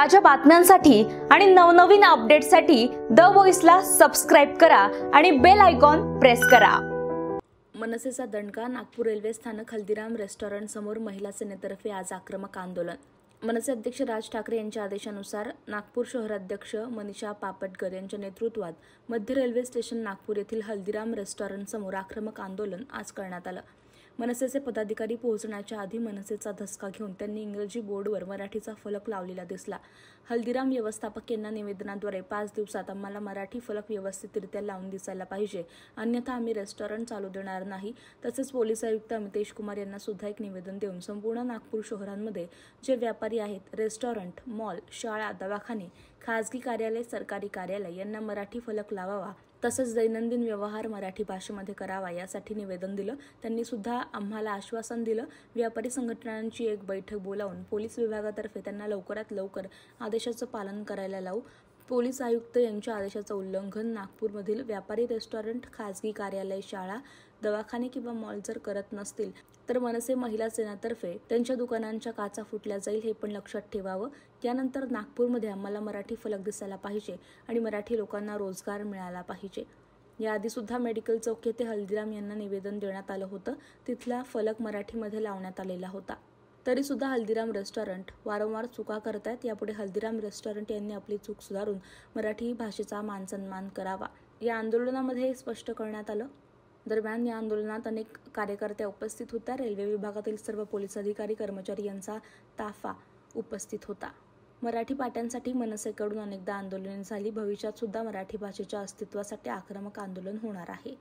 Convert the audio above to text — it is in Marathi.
ताज्या बातम्यांसाठी आणि नवनवीन अपडेटसाठी द व्हॉइसला सबस्क्राईब करा आणि बेल आयकॉन प्रेस करा. मनसेचा दणका नागपूर रेल्वे स्थानक हल्दीराम रेस्टॉरंट समोर महिला सेनेतर्फे आज आक्रमक आंदोलन. मनसे अध्यक्ष राज ठाकरे यांच्या आदेशानुसार नागपूर शहराध्यक्ष मनीषा पापटकर यांच्या नेतृत्वात मध्य रेल्वे स्टेशन नागपूर येथील हल्दीराम रेस्टॉरंट समोर आक्रमक आंदोलन आज करण्यात आलं. मनसेचे पदाधिकारी पोहोचण्याच्या आधी मनसेचा धसका घेऊन त्यांनी इंग्रजी बोर्डवर मराठीचा फलक लावलेला दिसला. हल्दीराम व्यवस्थापक यांना निवेदनाद्वारे पाच दिवसात आम्हाला मराठी फलक व्यवस्थितरित्या लावून दिसायला पाहिजे. अन्यथा आम्ही रेस्टॉरंट चालू देणार नाही. तसेच पोलीस आयुक्त अमितेश कुमार यांना सुद्धा एक निवेदन देऊन संपूर्ण नागपूर शहरांमध्ये जे व्यापारी आहेत रेस्टॉरंट मॉल शाळा दवाखाने खासगी कार्यालय सरकारी कार्यालय यांना मराठी फलक लावावा. तसंच दैनंदिन व्यवहार मराठी भाषेमध्ये करावा यासाठी निवेदन दिलं. त्यांनी सुद्धा आम्हाला आश्वासन दिलं. व्यापारी संघटनांची एक बैठक बोलावून पोलीस विभागातर्फे त्यांना लवकरात लवकर आदेशाचं पालन करायला लावू. पोलीस आयुक्त यांच्या आदेशाचं उल्लंघन नागपूरमधील व्यापारी रेस्टॉरंट खासगी कार्यालय शाळा दवाखाने किंवा मॉल जर करत नसतील तर मनसे महिला सेनातर्फे त्यांच्या दुकानांच्या काचा फुटल्या जाईल हे पण लक्षात ठेवावं. यानंतर नागपूरमध्ये आम्हाला मराठी फलक दिसायला पाहिजे आणि मराठी लोकांना रोजगार मिळाला पाहिजे. याआधी सुद्धा मेडिकल चौक येथे हल्दीराम यांना निवेदन देण्यात आलं होतं. तिथला फलक मराठीमध्ये लावण्यात आलेला होता. तरीसुद्धा हल्दीराम रेस्टॉरंट वारंवार चुका करतायत. यापुढे हल्दीराम रेस्टॉरंट यांनी आपली चूक सुधारून मराठी भाषेचा मानसन्मान करावा. या आंदोलनामध्ये हे स्पष्ट करण्यात आलं. दरम्यान या आंदोलनात अनेक कार्यकर्त्या उपस्थित होत्या. रेल्वे विभागातील सर्व पोलीस अधिकारी कर्मचारी यांचा ताफा उपस्थित होता. मराठी पाट्यांसाठी मनसेकडून अनेकदा आंदोलने झाली. भविष्यात सुद्धा मराठी भाषेच्या अस्तित्वासाठी आक्रमक आंदोलन होणार आहे.